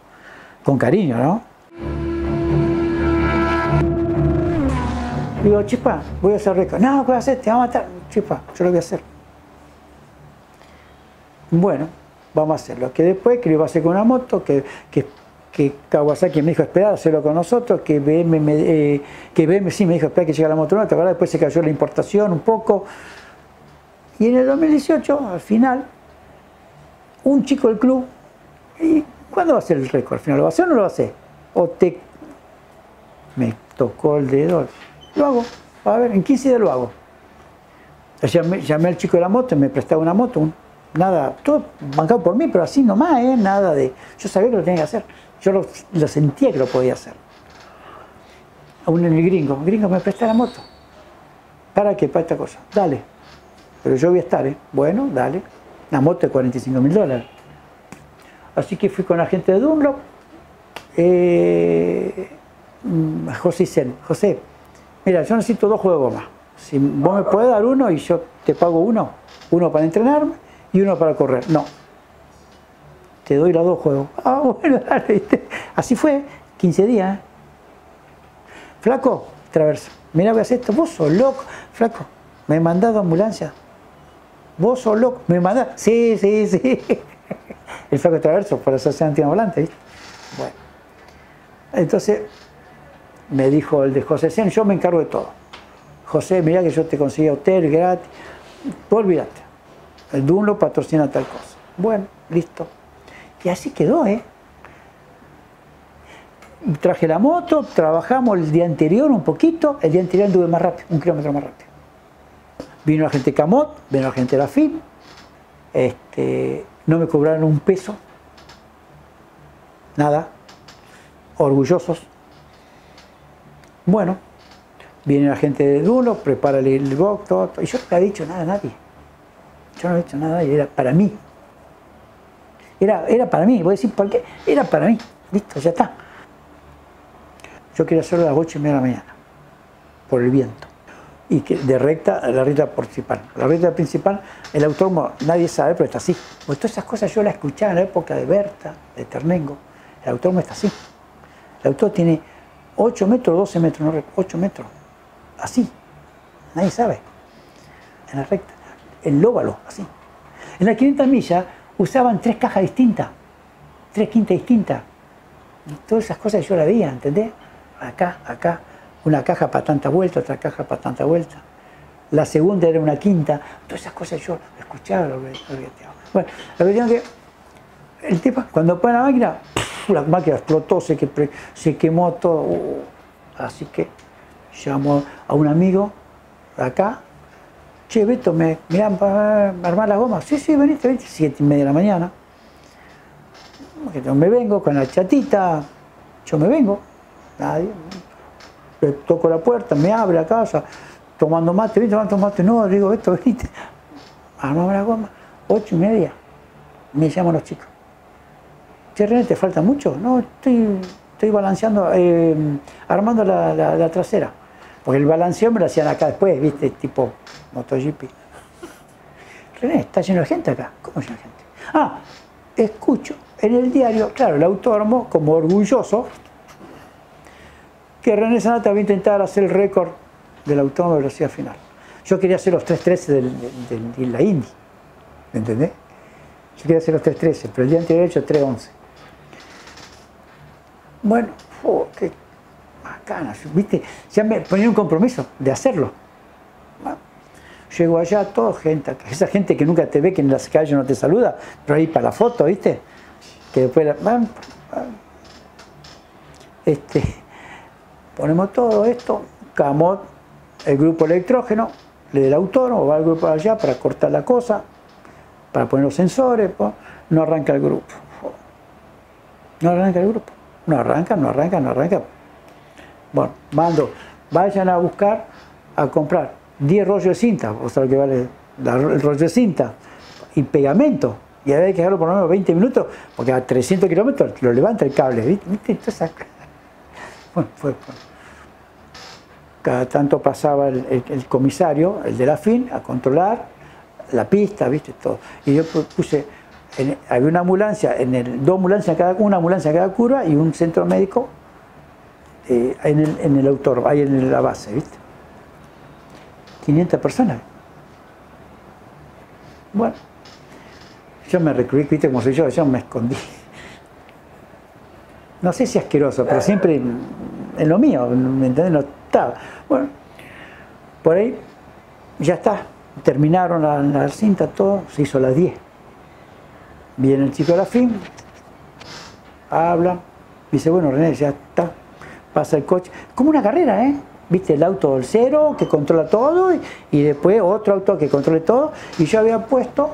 S2: Con cariño, ¿no? Digo, Chispa, voy a hacer récord. No, ¿qué vas a hacer? Te va a matar. Chispa, yo lo voy a hacer. Bueno, vamos a hacerlo. Que después, que lo iba a hacer con una moto, que, que, que Kawasaki me dijo, espera, hacerlo con nosotros, que BM, me, eh, que BM sí me dijo, espera que llegue la moto nueva, ¿verdad? después se cayó la importación un poco. Y en el 2018, al final, un chico del club, ¿y cuándo va a ser el récord? ¿Al final lo va a hacer o no lo va a hacer? O te... Me tocó el dedo. Lo hago. A ver, en 15 días lo hago. Llamé, llamé al chico de la moto, me prestaba una moto, nada, todo bancado por mí, pero así nomás, ¿eh? nada de. Yo sabía que lo tenía que hacer. Yo lo, lo sentía que lo podía hacer. Aún en el gringo, gringo, me presta la moto. ¿Para qué? Para esta cosa. Dale. Pero yo voy a estar, ¿eh? Bueno, dale. La moto de 45 mil dólares. Así que fui con la gente de Dunlop, eh, mm, José Sen. José, mira, yo necesito dos juegos más. Si vos me puedes dar uno y yo te pago uno, uno para entrenarme y uno para correr. No. Te doy los dos juegos. *laughs* Ah, bueno, ¿viste? Así fue, 15 días. ¿eh? Flaco, traversa. Mira, hacer esto. Vos sos loco. Flaco, me he mandado ambulancia. Vos sos loco. Me mandás. Sí, sí, sí. *laughs* El flaco traverso por eso se volante, ¿viste? Bueno. Entonces me dijo el de José Sen, yo me encargo de todo. José, mira que yo te conseguí hotel gratis. Tú olvídate. El Dunlo patrocina tal cosa. Bueno, listo. Y así quedó, ¿eh? Traje la moto, trabajamos el día anterior un poquito, el día anterior anduve más rápido, un kilómetro más rápido. Vino la gente Camot, vino la gente de la FIM, este, no me cobraron un peso, nada, orgullosos. Bueno, viene la gente de Dulo, prepara el box, todo, y yo no le había dicho nada a nadie. Yo no había dicho nada a era para mí. Era, era para mí, voy a decir por qué, era para mí. Listo, ya está. Yo quería hacerlo a las 8 y media de la mañana, por el viento. Y que de recta a la recta principal. La recta principal, el autónomo, nadie sabe, pero está así. Pues todas esas cosas yo las escuchaba en la época de Berta, de Ternengo. El autónomo está así. El autónomo tiene 8 metros, 12 metros, no 8 metros. Así. Nadie sabe. En la recta. El lóbalo, así. En la 500 millas usaban tres cajas distintas. Tres quintas distintas. todas esas cosas yo las veía, ¿entendés? Acá, acá. Una caja para tanta vuelta, otra caja para tanta vuelta. La segunda era una quinta. Todas esas cosas yo escuchaba, lo, Bueno, la cuestión es que el tipo, cuando pone la máquina, la máquina explotó, se, que, se quemó todo. Uh, así que llamó a un amigo acá. Che, Beto, ¿me miran para armar la goma? Sí, sí, veniste, veniste, siete y media de la mañana. Me vengo con la chatita, yo me vengo, nadie. Le toco la puerta, me abre la casa, tomando mate, ¿viste? Tomando mate, no, digo, Beto, veniste. Armamos la goma, ocho y media. Me llaman los chicos. Che, René, ¿te falta mucho? No, estoy, estoy balanceando, eh, armando la, la trasera. Porque el balanceo me lo hacían acá después, ¿viste? Tipo MotoGP. René, está lleno de gente acá. ¿Cómo lleno de gente? Ah, escucho en el diario, claro, el autónomo, como orgulloso, que René Sanata va a intentar hacer el récord del autónomo de velocidad final. Yo quería hacer los 3.13 de la Indy, ¿me entendés? Yo quería hacer los 3.13, pero el día anterior he hecho 3.11. Bueno, oh, qué ¿viste? Ya me ponía un compromiso de hacerlo. Llego allá, todo gente, esa gente que nunca te ve, que en las calles no te saluda, pero ahí para la foto, ¿viste? Que después este, ponemos todo esto, Camot, el grupo electrógeno, le del autónomo, va al grupo allá para cortar la cosa, para poner los sensores, no arranca el grupo. No arranca el grupo. No arranca, no arranca, no arranca. Bueno, mando, vayan a buscar, a comprar 10 rollos de cinta, o sea, lo que vale el rollo de cinta, y pegamento. Y había que dejarlo por lo menos 20 minutos, porque a 300 kilómetros lo levanta el cable, ¿viste? Entonces, *laughs* bueno, fue, Cada tanto pasaba el, comisario, el de la FIN, a controlar la pista, ¿viste? Todo. Y yo puse, había una ambulancia, dos ambulancias cada, una ambulancia en cada curva y un centro médico eh, en, el, autor, ahí en la base, ¿viste? 500 personas. Bueno, yo me recluí, ¿viste como soy yo? Yo me escondí. No sé si asqueroso, pero siempre en lo mío, ¿me entendés? Bueno, por ahí ya está. Terminaron la, cinta, todo, se hizo a las 10. Viene el chico de la fin, habla, dice, bueno, René, ya está, pasa el coche, como una carrera, ¿eh? Viste el auto del cero que controla todo y, después otro auto que controle todo. Y yo había puesto,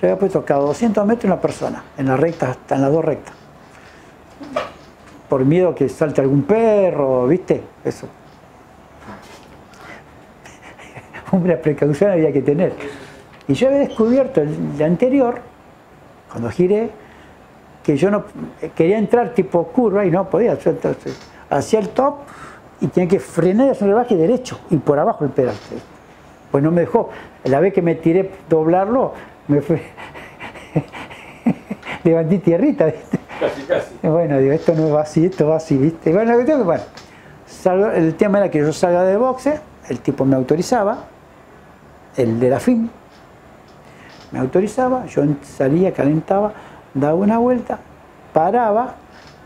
S2: yo había puesto cada 200 metros una persona, en la recta, en las dos rectas. Por miedo que salte algún perro, ¿viste? Eso. *laughs* Una precaución había que tener. Y yo había descubierto el anterior, cuando giré, que yo no quería entrar tipo curva y no podía. Entonces, hacía el top y tenía que frenar un rebaje derecho y por abajo el pedal. Pues no me dejó. La vez que me tiré doblarlo, me fue. *laughs* Levanté tierrita, ¿viste? Casi, casi. Bueno, digo, esto no va así, esto va así, ¿viste? Bueno, bueno el tema era que yo salga de boxe, el tipo me autorizaba, el de la FIM, me autorizaba, yo salía, calentaba, daba una vuelta, paraba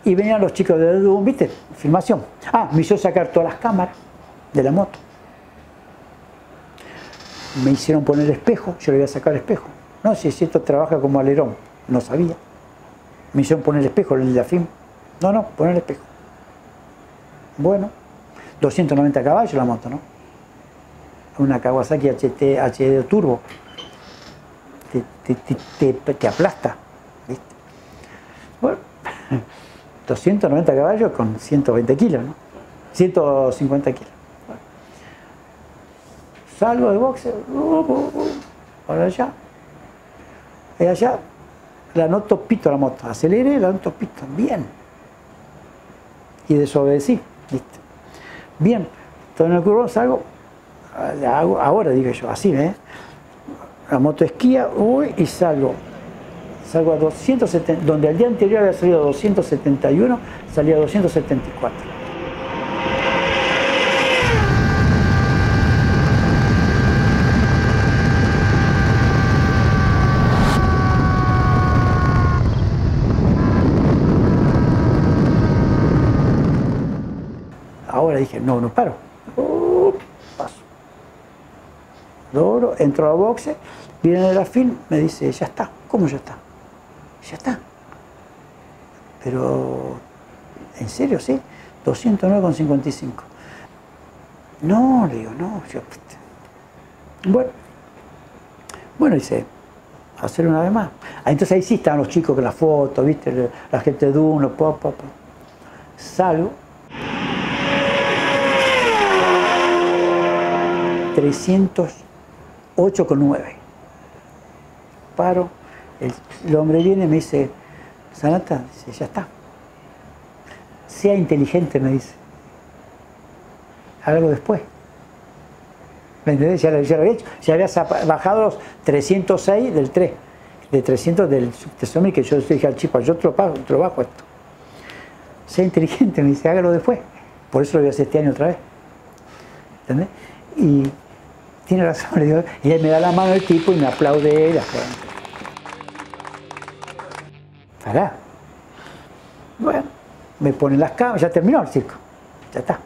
S2: y venían los chicos de Doom, ¿viste? Filmación. Ah, me hizo sacar todas las cámaras de la moto. Me hicieron poner espejo, yo le voy a sacar el espejo. No, si esto trabaja como alerón, no sabía. Me hicieron poner el espejo, el de. No, no, poner el espejo. Bueno, 290 caballos la moto, ¿no? Una Kawasaki HT, HD Turbo. te aplasta. Bueno, *laughs* 290 caballos con 120 kilos, ¿no? 150 kilos. Salgo de boxe, uh, uh, uh, para allá. Allá la noto pito la moto. Aceleré, la noto pito. Bien. Y desobedecí. ¿viste? Bien. Entonces en el curvo salgo, ahora digo yo, así, ¿eh? La moto esquía, uy, y salgo salgo a 270, donde el día anterior había salido a 271, salía a 274. Ahora dije, no, no paro. Uh, paso. Doro, entro a boxe, viene la film, me dice, ya está. ¿Cómo ya está? ya está. Pero, ¿en serio? Sí, 209,55. No, le digo, no. Yo, bueno, bueno, dice, hacer una vez más. Ah, entonces ahí sí estaban los chicos con la foto, ¿viste? La gente de uno, pa, pa. Salgo. 308,9. Paro el, hombre viene y me dice, Sanata, ya está. Sea inteligente, me dice. Hágalo después. ¿Me entendés? Ya, lo había hecho. Ya había bajado los 306 del 3. De 300 del subtesomil que yo dije al chico, yo te pago, te lo bajo esto. Sea inteligente, me dice, hágalo después. Por eso lo voy a hacer este año otra vez. ¿Entendés? Y tiene razón, le digo, y él me da la mano el tipo y me aplaude él. Pará. Bueno, me ponen las cámaras, ya terminó el circo, ya está.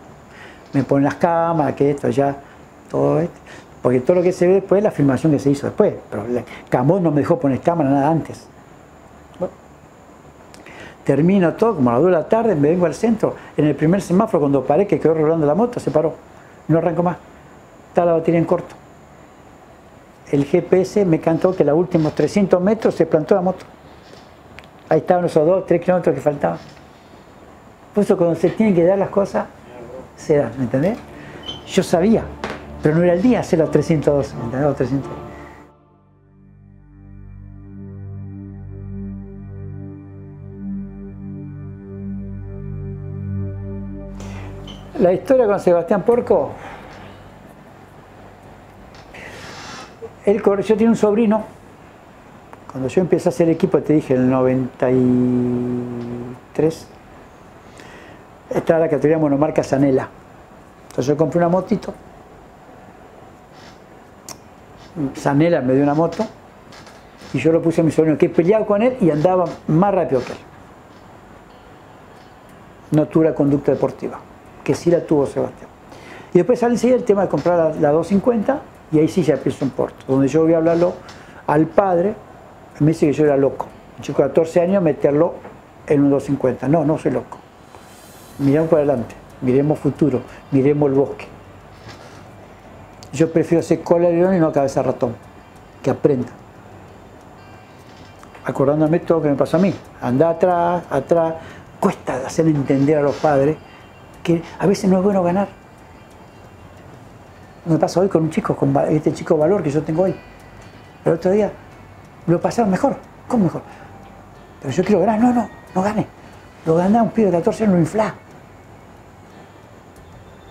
S2: Me ponen las cámaras, que esto, ya, todo esto. Porque todo lo que se ve después es la filmación que se hizo después. Pero Camón no me dejó poner cámara nada antes. termino todo, como a las 2 de la tarde, me vengo al centro. En el primer semáforo, cuando paré, que quedó rolando la moto, se paró. No arranco más. Está la batería en corto. El GPS me cantó que los últimos 300 metros se plantó la moto. Ahí estaban esos dos, tres kilómetros que faltaban. Por eso cuando se tienen que dar las cosas, se dan, ¿me entendés? Yo sabía, pero no era el día hacer los 312, ¿me entendés? Los 300. La historia con Sebastián Porco. Él, yo tenía un sobrino cuando yo empecé a hacer equipo, te dije, en el 93, estaba la categoría monomarca Sanela. Entonces yo compré una motito. Sanela me dio una moto y yo lo puse a mi sobrino que peleaba con él y andaba más rápido que él. No tuve la conducta deportiva, que sí la tuvo Sebastián. Y después sale enseguida el tema de comprar la, la 250 y ahí sí ya empiezo un porto, donde yo voy a hablarlo al padre me dice que yo era loco. Un chico de 14 años meterlo en un 250. No, no soy loco. Miremos para adelante, miremos futuro, miremos el bosque. Yo prefiero ser cola de león y no cabeza ratón. Que aprenda. Acordándome todo lo que me pasó a mí. Anda atrás, atrás, cuesta hacer entender a los padres que a veces no es bueno ganar. Me pasa hoy con un chico, con este chico valor que yo tengo hoy. El otro día lo pasaron mejor. ¿Cómo mejor? Pero yo quiero ganar. No, no, no gane. Lo gana un pibe de 14 años, lo infla.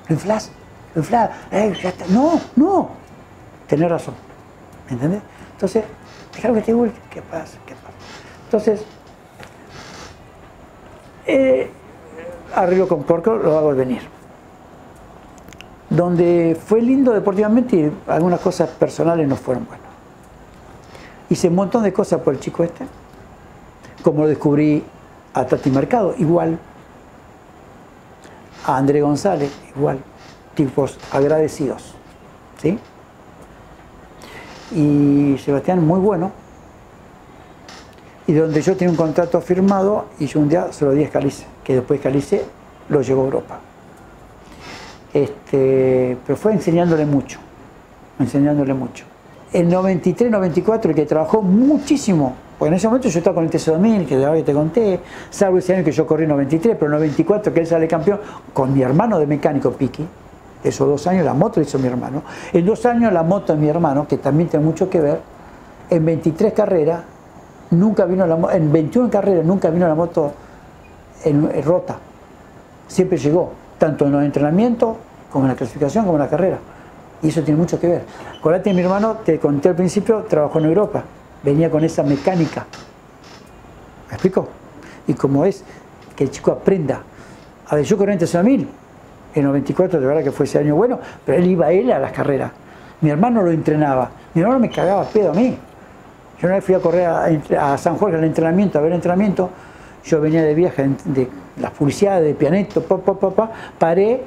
S2: Lo inflas, lo inflas. Eh, no, no. Tenés razón. ¿Me entendés? Entonces, déjalo que te guste. ¿Qué pasa? ¿Qué pasa? Entonces, eh, con Porco, lo hago venir. Donde fue lindo deportivamente y algunas cosas personales no fueron buenas. Hice un montón de cosas por el chico este, como lo descubrí a Tati Mercado, igual, a André González, igual, tipos agradecidos. ¿sí? Y Sebastián, muy bueno, y donde yo tenía un contrato firmado y yo un día se lo di a que después Scalice lo llevó a Europa. Este, pero fue enseñándole mucho, enseñándole mucho. El 93-94, el que trabajó muchísimo, porque en ese momento yo estaba con el TC2000, que ahora te conté, salvo ese año que yo corrí en 93, pero en 94 que él sale campeón, con mi hermano de mecánico Piqui, esos dos años la moto hizo mi hermano, en dos años la moto de mi hermano, que también tiene mucho que ver, en 23 carreras nunca vino la en 21 carreras nunca vino la moto en, rota. Siempre llegó, tanto en los entrenamientos como en la clasificación como en la carrera. Y eso tiene mucho que ver. Acordate, mi hermano, te conté al principio, trabajó en Europa. Venía con esa mecánica. ¿Me explico? Y como es que el chico aprenda. A ver, yo corrí en mil. En 94, de verdad que fue ese año bueno, pero él iba él a las carreras. Mi hermano lo entrenaba. Mi hermano me cagaba pedo a mí. Yo una vez fui a correr a, San Jorge al entrenamiento, a ver entrenamiento, yo venía de viaje de las publicidades de Pianeto, pa, pa, pa, pa, paré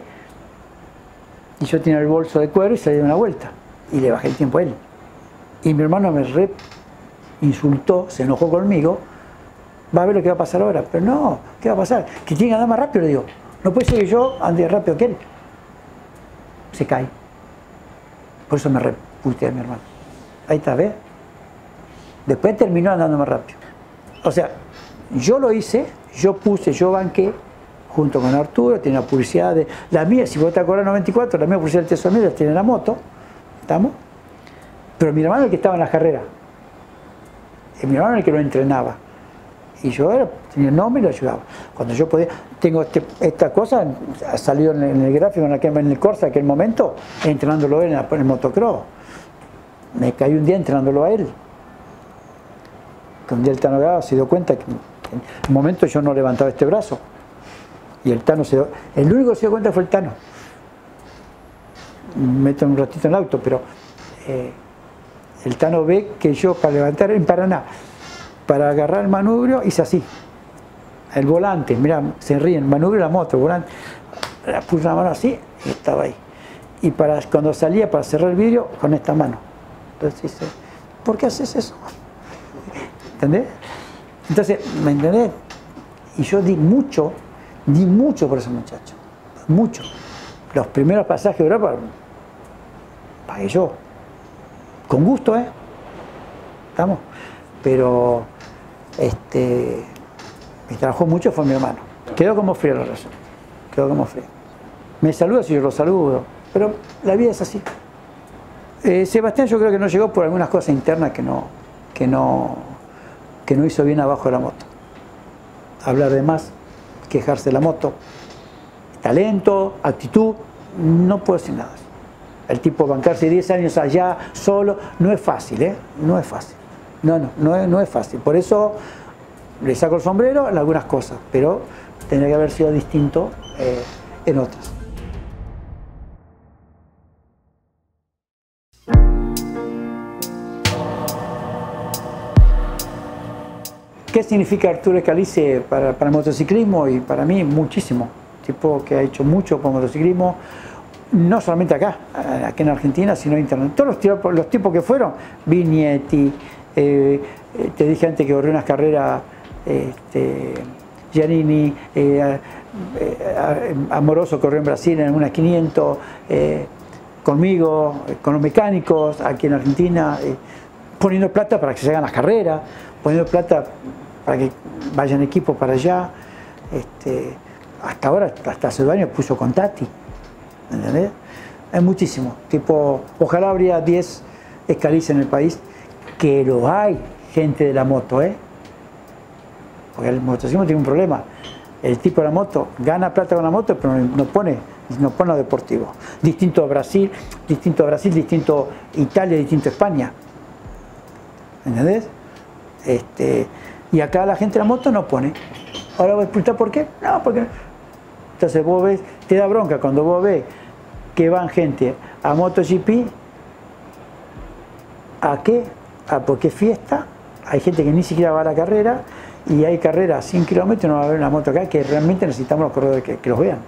S2: y yo tenía el bolso de cuero y salí de una vuelta y le bajé el tiempo a él. Y mi hermano me re insultó, se enojó conmigo, va a ver lo que va a pasar ahora. Pero no, ¿qué va a pasar? Que tiene que andar más rápido, le digo. No puede ser que yo ande rápido que él. Se cae. Por eso me reputé a mi hermano. Ahí está, ¿ves? Después terminó andando más rápido. O sea, yo lo hice, yo puse, yo banqué, junto con Arturo, tiene la publicidad de la mía, si vos te acordás 94, la mía publicidad del Tesoro tiene la moto, ¿estamos? Pero mi hermano es el que estaba en la carrera. Y mi hermano era el que lo entrenaba. Y yo era, tenía el nombre y lo ayudaba. Cuando yo podía, tengo este, esta cosa, ha salido en el gráfico, en, en el Corsa, en aquel momento, entrenándolo él en, el motocross. Me caí un día entrenándolo a él cuando el Tano Gaba se dio cuenta que en un momento yo no levantaba este brazo. Y el Tano se dio, el único que se dio cuenta fue el Tano. Me meto un ratito en el auto, pero eh, el Tano ve que yo para levantar en Paraná, para agarrar el manubrio, hice así. El volante, mira, se ríen, manubrio la moto, volante. Puse la mano así y estaba ahí. Y para, cuando salía para cerrar el vidrio, con esta mano. Entonces dice, ¿por qué haces eso? *laughs* ¿Entendés? Entonces, ¿me entendés? Y yo di mucho, di mucho por ese muchacho. Mucho. Los primeros pasajes de Europa pagué yo. Con gusto, ¿eh? ¿Estamos? Pero este, me trabajó mucho fue mi hermano. Quedó como frío la razón. Quedó como frío. Me saluda si yo lo saludo. Pero la vida es así. Eh, Sebastián yo creo que no llegó por algunas cosas internas que no, que no, que no hizo bien abajo de la moto. Hablar de más, quejarse de la moto. Talento, actitud, no puedo decir nada. El tipo bancarse 10 años allá solo, no es fácil, ¿eh? No es fácil. No, no, no es, fácil. Por eso le saco el sombrero en algunas cosas, pero tendría que haber sido distinto eh, en otras. ¿Qué significa Arturo Escalice para, el motociclismo? Y para mí muchísimo. Tipo que ha hecho mucho por motociclismo, no solamente acá, aquí en Argentina, sino internet. Todos los tipos, que fueron, Vignetti, eh, eh, te dije antes que corrió unas carreras, este, Giannini, eh, Amoroso corrió en Brasil en unas 500, conmigo, con los mecánicos aquí en Argentina, poniendo plata para que se hagan las carreras, poniendo plata para que vayan equipos para allá. Este, hasta ahora, hasta hace puso con Tati. ¿Entendés? Hay muchísimo. Tipo, ojalá habría 10 escalices en el país, que lo hay, gente de la moto, ¿eh? Porque el motociclismo tiene un problema. El tipo de la moto gana plata con la moto, pero no pone, no pone lo deportivo. Distinto a Brasil, distinto a Brasil, distinto a Italia, distinto a España. ¿Entendés? Este, y acá la gente de la moto no pone. Ahora voy a explicar por qué. No, porque no. Entonces vos ves, te da bronca cuando vos ves que van gente a MotoGP, ¿a qué? ¿A porque fiesta? Hay gente que ni siquiera va a la carrera y hay carreras a 100 kilómetros, no va a haber una moto acá que realmente necesitamos los corredores que, que los vean,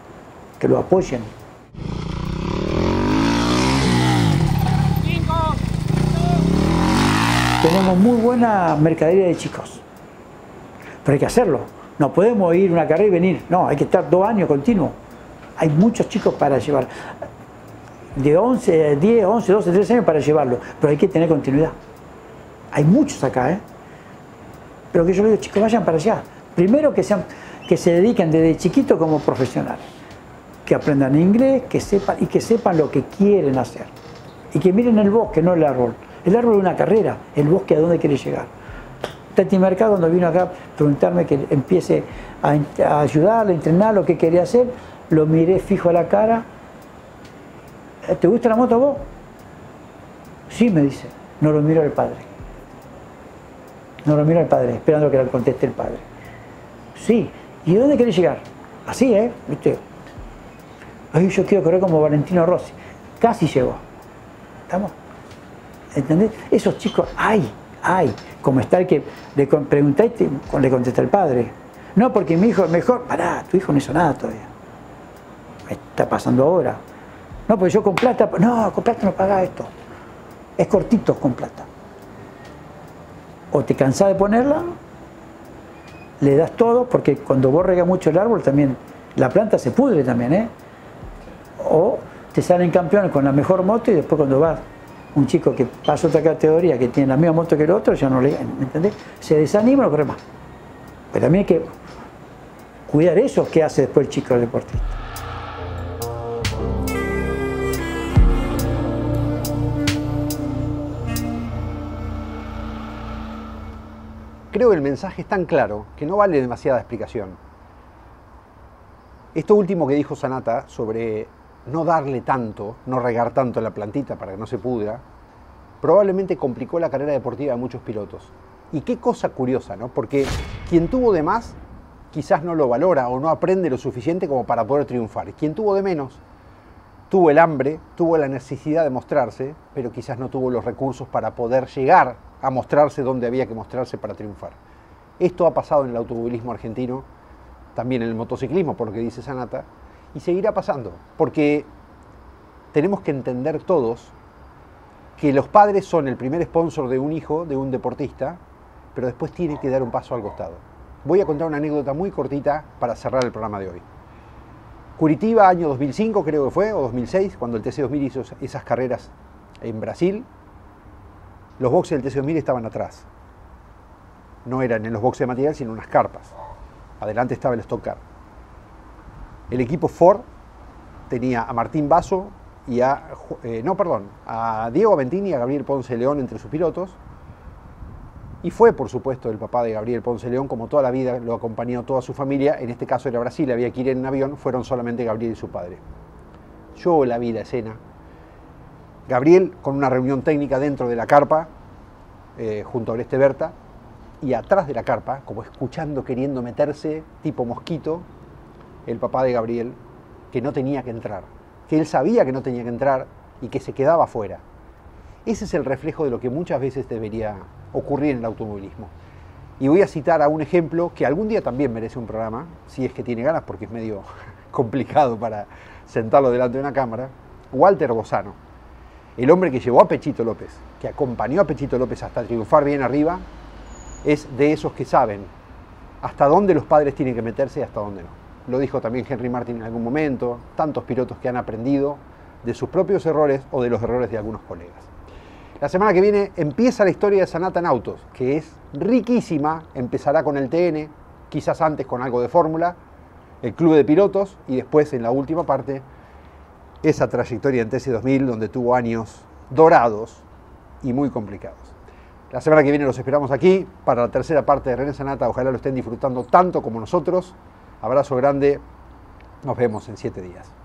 S2: que los apoyen. Tenemos muy buena mercadería de chicos, pero hay que hacerlo. No podemos ir una carrera y venir, no, hay que estar dos años continuos. Hay muchos chicos para llevar, de 11, 10, 11, 12, 13 años para llevarlo, pero hay que tener continuidad. Hay muchos acá, ¿eh? Pero que yo les digo, chicos, vayan para allá. Primero que, sean, que se dediquen desde chiquito como profesionales, que aprendan inglés, que sepan y que sepan lo que quieren hacer. Y que miren el bosque, no el árbol. El árbol es una carrera, el bosque a dónde quiere llegar. Tati Mercado cuando vino acá a preguntarme que empiece a, a ayudarlo, a entrenar lo que quería hacer, lo miré fijo a la cara. ¿Te gusta la moto vos? Sí, me dice. No lo miro al padre. No lo miro al padre, esperando que le conteste el padre. Sí. ¿Y dónde querés llegar? Así, ¿eh? ¿Viste? Ay, yo quiero correr como Valentino Rossi. Casi llegó. ¿Estamos? ¿Entendés? Esos chicos, hay, hay. Como está el que le preguntáis, le contesta el padre. No, porque mi hijo es mejor. Pará, tu hijo no hizo nada todavía. Está pasando ahora. No, porque yo con plata, no, con plata no paga esto. Es cortito con plata. O te cansás de ponerla, le das todo, porque cuando vos regas mucho el árbol también, la planta se pudre también, ¿eh? O te salen campeones con la mejor moto y después cuando vas un chico que pasa otra categoría, que tiene la misma moto que el otro, ya no le, ¿me entendés? Se desanima no corre más. Pero también hay que cuidar eso que hace después el chico del deportista.
S1: Creo que el mensaje es tan claro que no vale demasiada explicación. Esto último que dijo Sanata sobre no darle tanto, no regar tanto la plantita para que no se pudra, probablemente complicó la carrera deportiva de muchos pilotos. Y qué cosa curiosa, ¿no? Porque quien tuvo de más quizás no lo valora o no aprende lo suficiente como para poder triunfar. Quien tuvo de menos tuvo el hambre, tuvo la necesidad de mostrarse, pero quizás no tuvo los recursos para poder llegar a mostrarse donde había que mostrarse para triunfar. Esto ha pasado en el automovilismo argentino, también en el motociclismo, por lo que dice Sanata, y seguirá pasando, porque tenemos que entender todos que los padres son el primer sponsor de un hijo, de un deportista, pero después tienen que dar un paso al costado. Voy a contar una anécdota muy cortita para cerrar el programa de hoy. Curitiba, año 2005 creo que fue, o 2006, cuando el TC2000 hizo esas carreras en Brasil, los boxes del TC2000 estaban atrás. No eran en los boxes de material, sino unas carpas. Adelante estaba el Stock Car. El equipo Ford tenía a Martín Basso y a, eh, no, perdón, a Diego Aventini y a Gabriel Ponce León entre sus pilotos. Y fue, por supuesto, el papá de Gabriel Ponce León, como toda la vida lo acompañó toda su familia. En este caso era Brasil, había que ir en avión, fueron solamente Gabriel y su padre. Yo la vi la escena. Gabriel con una reunión técnica dentro de la carpa, eh, junto a Oreste Berta, y atrás de la carpa, como escuchando, queriendo meterse, tipo mosquito, el papá de Gabriel, que no tenía que entrar, que él sabía que no tenía que entrar y que se quedaba fuera. Ese es el reflejo de lo que muchas veces debería ocurrir en el automovilismo. Y voy a citar a un ejemplo que algún día también merece un programa, si es que tiene ganas, porque es medio *laughs* complicado para sentarlo delante de una cámara, Walter Bozano, el hombre que llevó a Pechito López, que acompañó a Pechito López hasta triunfar bien arriba, es de esos que saben hasta dónde los padres tienen que meterse y hasta dónde no. Lo dijo también Henry Martin en algún momento, tantos pilotos que han aprendido de sus propios errores o de los errores de algunos colegas. La semana que viene empieza la historia de Sanata en autos, que es riquísima, empezará con el TN, quizás antes con algo de fórmula, el club de pilotos y después en la última parte esa trayectoria en TC2000 donde tuvo años dorados y muy complicados. La semana que viene los esperamos aquí para la tercera parte de René Sanata. Ojalá lo estén disfrutando tanto como nosotros. Abrazo grande. Nos vemos en siete días.